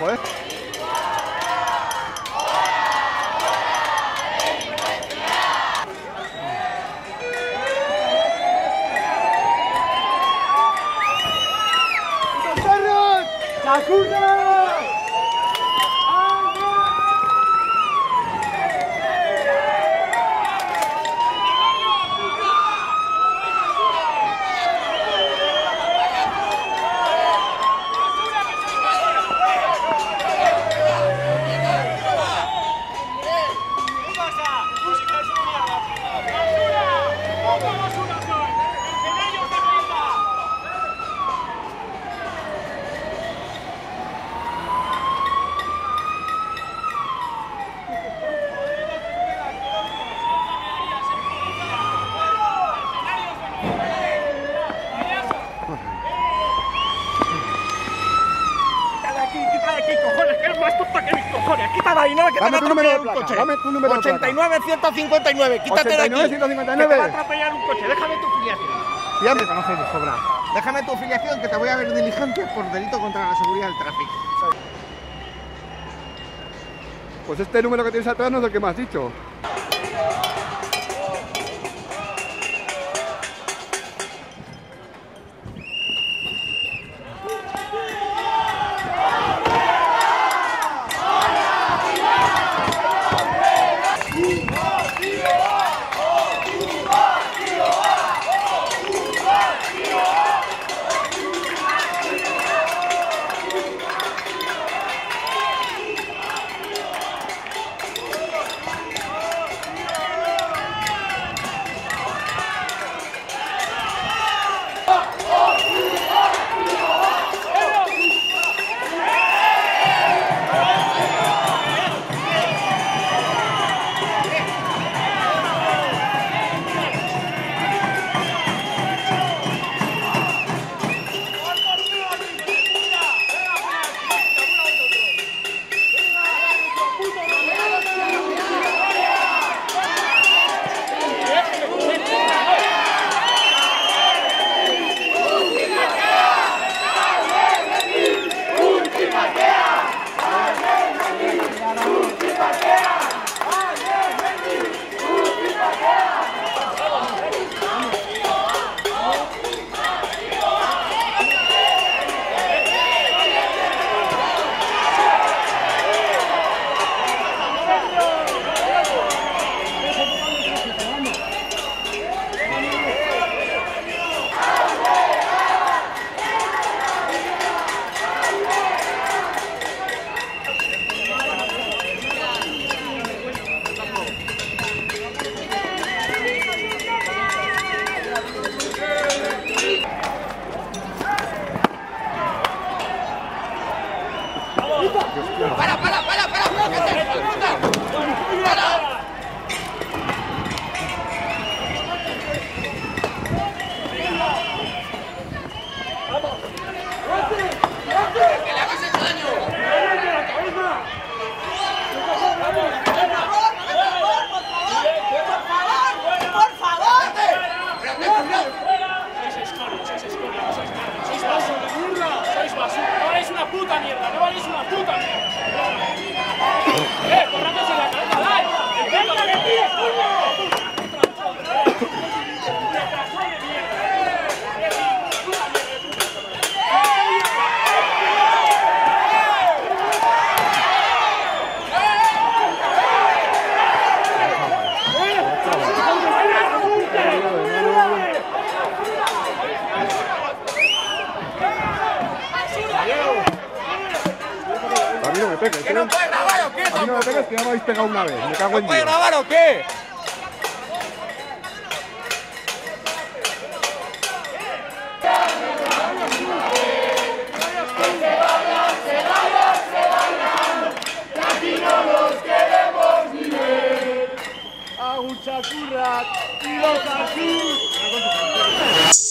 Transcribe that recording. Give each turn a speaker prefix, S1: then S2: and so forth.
S1: ojo, ¿eh? ¡Sacurra! Ahí, no, que
S2: Dame
S1: te va
S2: tu
S1: a
S2: número de
S1: atropellar un coche.
S2: dame tu número de placa.
S1: 89 159, quítate de aquí.
S2: 89
S1: Que te va a
S2: 159.
S1: atropellar un coche, déjame tu filiación.
S2: Ya me conoces de sobra.
S1: Déjame tu filiación que te voy a ver diligencia por delito contra la seguridad del tráfico.
S2: Pues este número que tienes atrás no es el que me has dicho.
S3: Puta mierda, no vales una puta mierda. ¡Eh,
S2: A mí no me pegues.
S1: ¿Que no puedes grabar o qué,
S2: A mí no me pegues que ya me habéis pegado una vez. Me cago en
S1: ¿Puedes
S2: Dios.
S1: grabar o qué?
S3: Aguchakurrak, y los así.